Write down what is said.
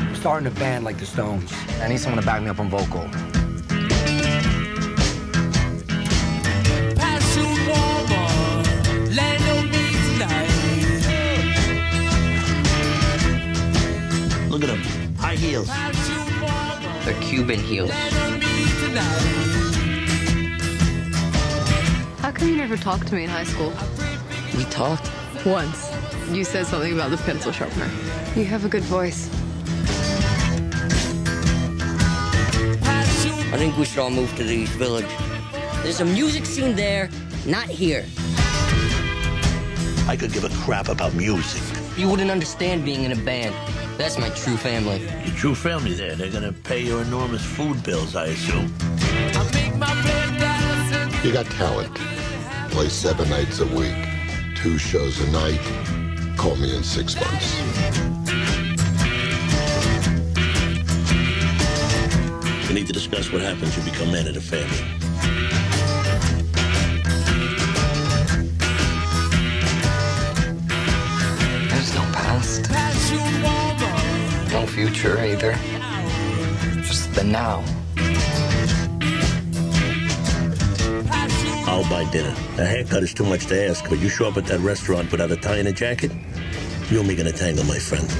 I'm starting a band like the Stones. I need someone to back me up on vocal. Look at him. High heels. They're Cuban heels. How come you never talked to me in high school? We talked. Once. You said something about the pencil sharpener. You have a good voice. I think we should all move to the East Village. There's a music scene there, not here. I could give a crap about music. You wouldn't understand being in a band. That's my true family. Your true family there. They're gonna pay your enormous food bills, I assume. You got talent. Play seven nights a week, two shows a night. Call me in six months. We need to discuss what happens you become man of the family. There's no past. No future either. Just the now. I'll buy dinner. A haircut is too much to ask, but you show up at that restaurant without a tie and a jacket, you and me gonna tangle, my friend.